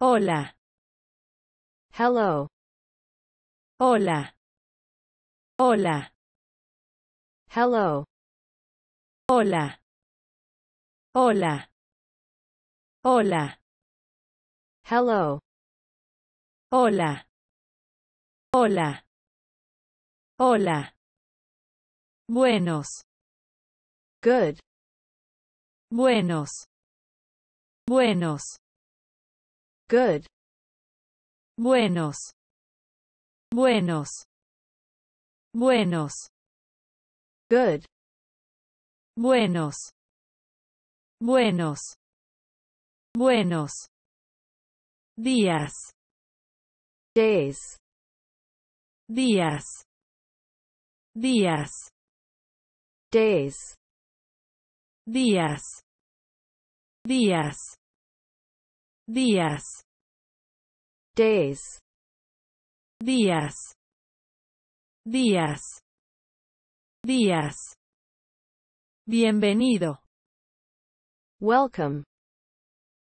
Hola. Hello. Hola. Hola. Hello. Hola. Hola. Hola. Hello. Hola. Hola. Hola. Buenos. Good. Buenos. Buenos. Good. Buenos. Buenos. Buenos. Good. Buenos. Buenos. Buenos. Días. Days. Días. Días. Days. Días. Días. Días. Days. Días. Días. Días. Bienvenido. Welcome.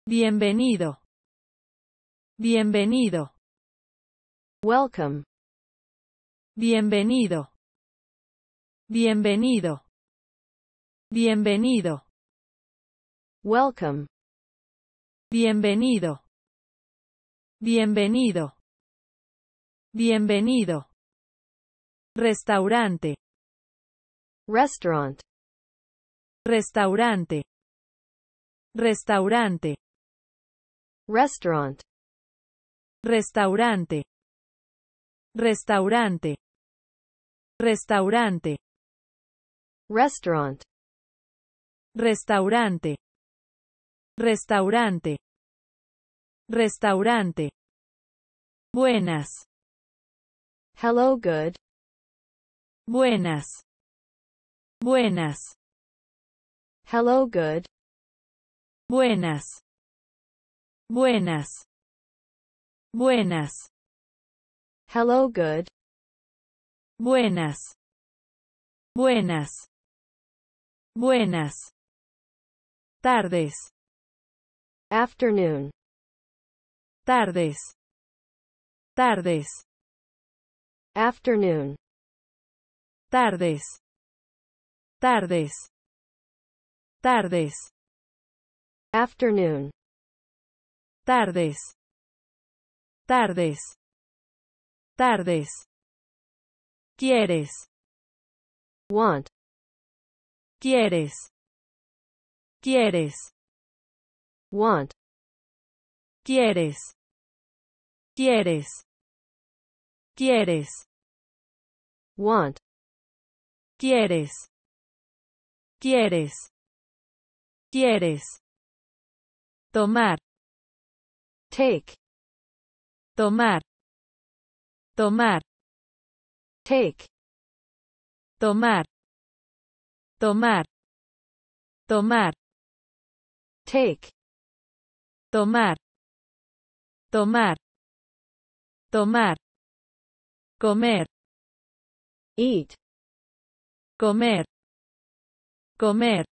Bienvenido. Bienvenido. Welcome. Bienvenido. Bienvenido. Bienvenido. Welcome. Bienvenido. Bienvenido. Bienvenido. Restaurante. Restaurant. Restaurante. Restaurante. Restaurant. Restaurante. Restaurante. Restaurante. Restaurant. Restaurante. Restaurante. Restaurante. Buenas. Hello, good. Buenas. Buenas. Hello, good. Buenas. Buenas. Buenas. Hello, good. Buenas. Buenas. Buenas. Tardes. Afternoon. Tardes. Tardes. Afternoon. Tardes. Tardes. Tardes. Afternoon. Tardes. Tardes. Tardes. ¿Quieres? Want. ¿Quieres? ¿Quieres? Want. ¿Quieres? ¿Quieres? ¿Quieres? Want. ¿Quieres? ¿Quieres? ¿Quieres? Tomar. Take. Tomar. Tomar. Take. Tomar. Tomar. Tomar. Take. Tomar. Tomar. Tomar. Comer. Eat. Comer. Comer.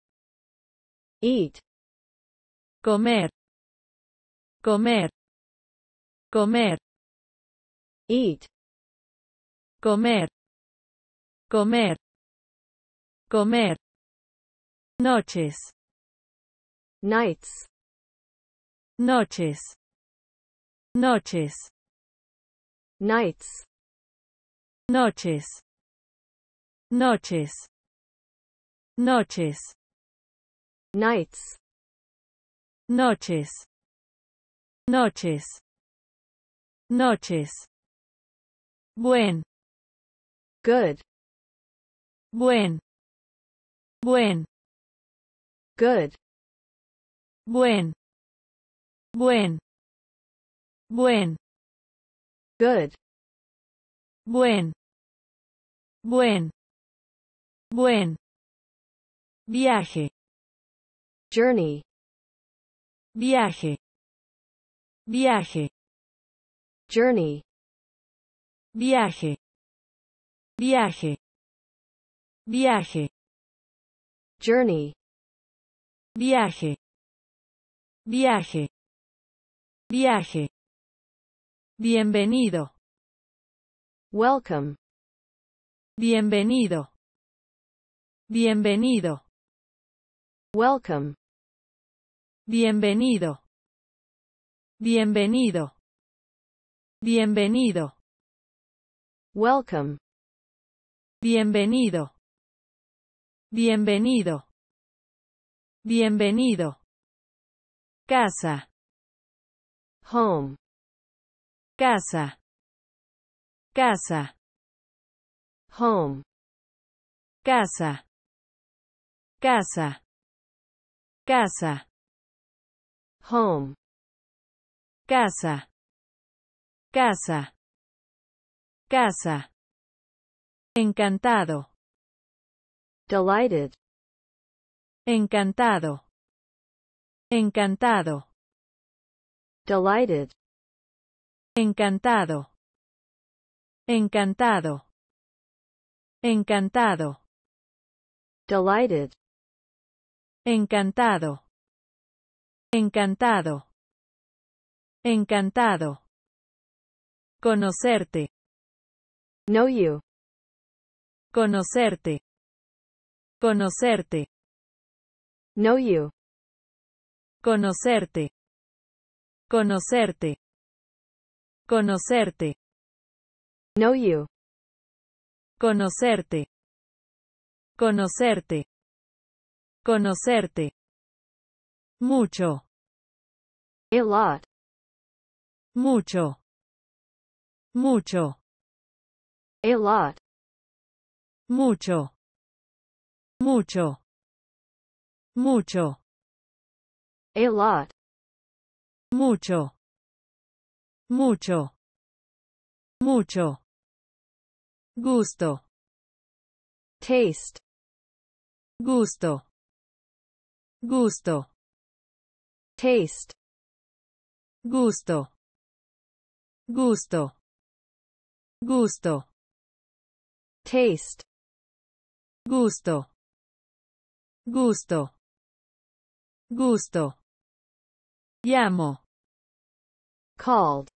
Eat. Comer. Comer. Comer. Eat. Comer. Comer. Comer. Noches. Nights. noches, noches, nights, noches, noches, noches, nights, noches, noches, noches, buen, good, buen, buen, good, buen. Buen. Buen. Good. Buen. Buen. Buen. Viaje. Journey. Viaje. Viaje. Journey. Viaje. Viaje. Viaje. Journey. Viaje. Viaje. Viaje. Bienvenido. Welcome. Bienvenido. Bienvenido. Welcome. Bienvenido. Bienvenido. Bienvenido. Welcome. Bienvenido. Bienvenido. Bienvenido. Casa. Home. Casa. Casa. Home. Casa. Casa. Casa. Home. Casa. Casa. Casa. Encantado. Delighted. Encantado. Encantado. Delighted. Encantado. Encantado. Encantado. Delighted. Encantado. Encantado. Encantado. Conocerte. Know you. Conocerte. Conocerte. Know you. Conocerte. Conocerte. Conocerte. Know you. Conocerte. Conocerte. Conocerte. Mucho. A lot. Mucho. Mucho. A lot. Mucho. Mucho. Mucho. A lot. Mucho. Mucho. Mucho. Gusto. Taste. Gusto. Gusto. Taste. Gusto. Gusto. Gusto. Taste. Gusto. Gusto. Gusto. Llamo. Called.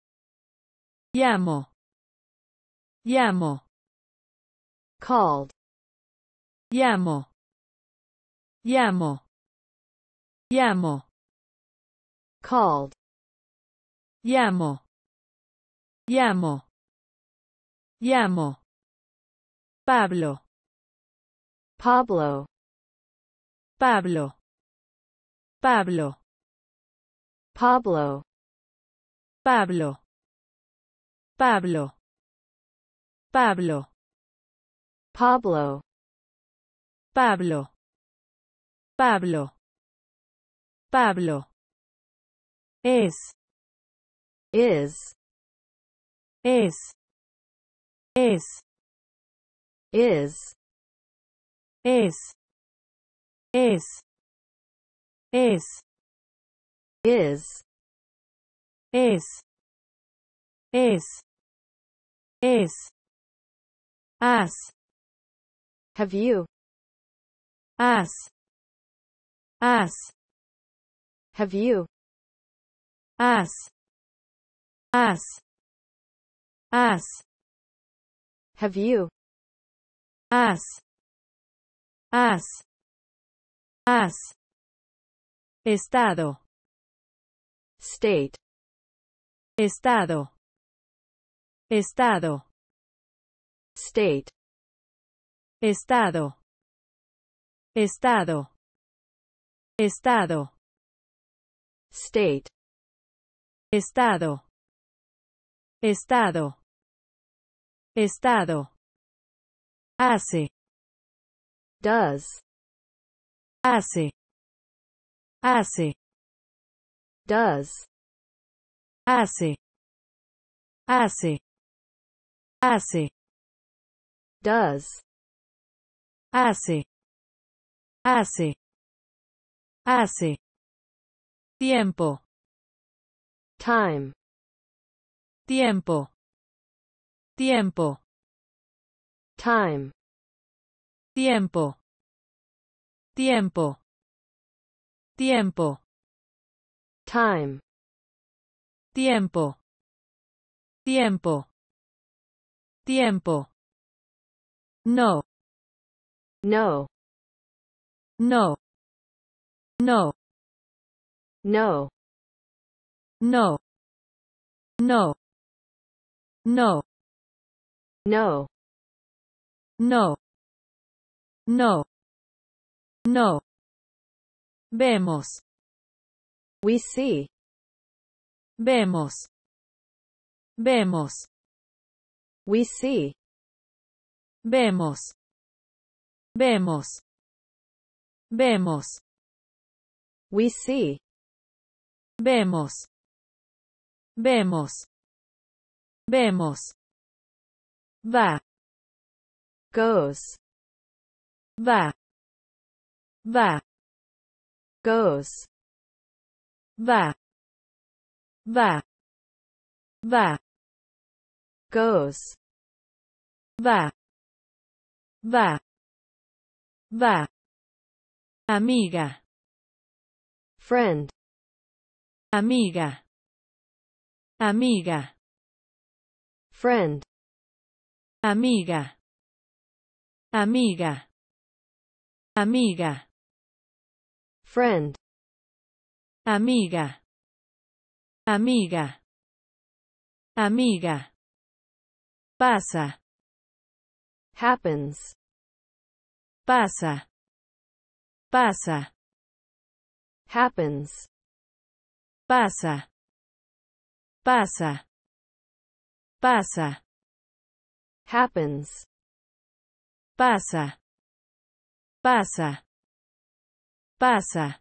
Llamo. Llamo. Called. Llamo. Llamo. Llamo. Called. Llamo. Llamo. Llamo. Pablo. Pablo. Pablo. Pablo. Pablo. Pablo. Pablo. Pablo. Pablo. Pablo. Pablo. Pablo. Es. Is. Es. Es. Is. Es. Es. Es. Is. Is is is as have you as as have you as as as have you as as as estado state Estado. Estado. State. Estado. Estado. Estado. State. Estado. Estado. Estado. Hace. Does. Hace. Hace. Does. Hace. Hace. Hace. Does. Hace. Hace. Hace. Tiempo. Time. Tiempo. Tiempo. Time. Tiempo. Tiempo. Tiempo. Time. Tiempo. Tiempo. Tiempo. No. No. No. No. No. No. No. No. No. No. No. No. Vemos. We see. Vemos. Vemos. We see. Vemos. Vemos. Vemos. We see. Vemos. Vemos. Vemos. Va. Goes. Va. Va. Goes. Va. Va. Va. Goes. Va. Va. Va. Amiga. Friend. Amiga. Amiga. Friend. Amiga. Amiga. Amiga. Friend. Amiga. Amiga. Amiga. Pasa. Happens. Pasa. Pasa. Happens. Pasa. Pasa. Pasa. Happens. Pasa. Pasa. Pasa.